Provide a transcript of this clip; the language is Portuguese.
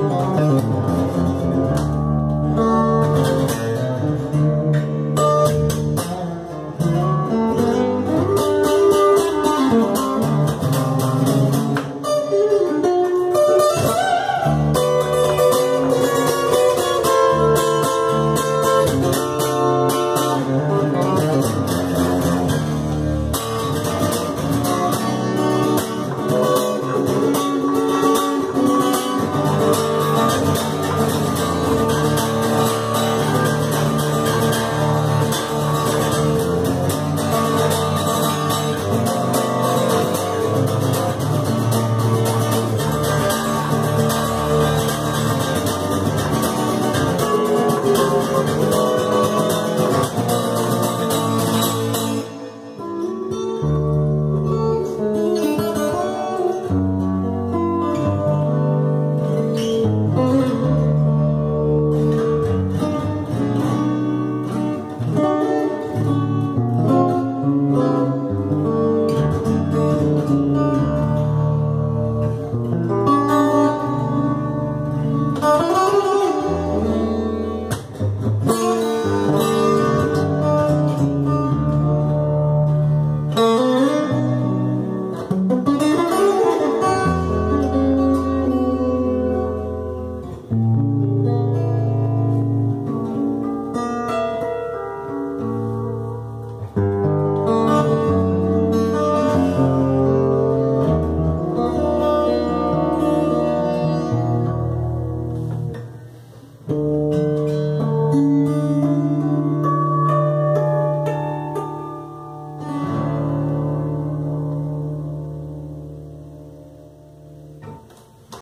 Música